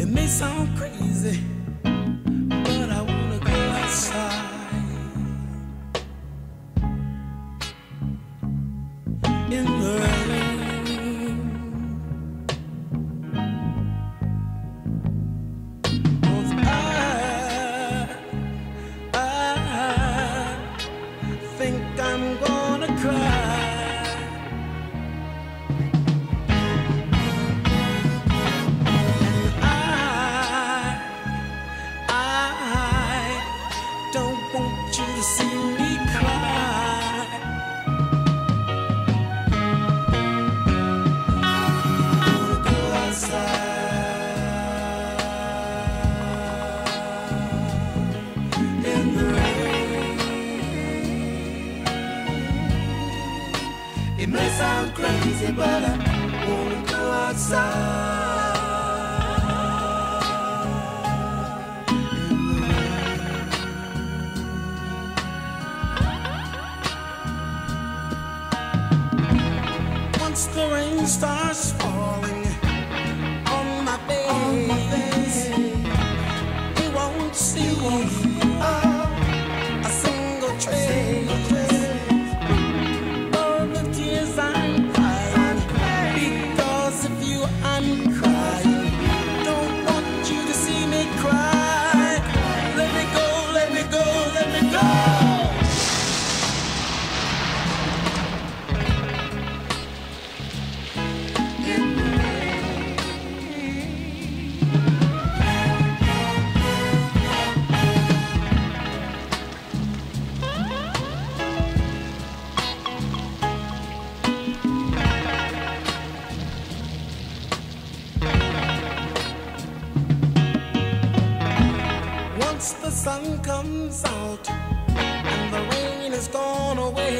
It may sound crazy, but I wanna go outside. In the may sound crazy, but I wanna go outside. Once the rain starts falling on my face, you won't see a And the rain is gone away,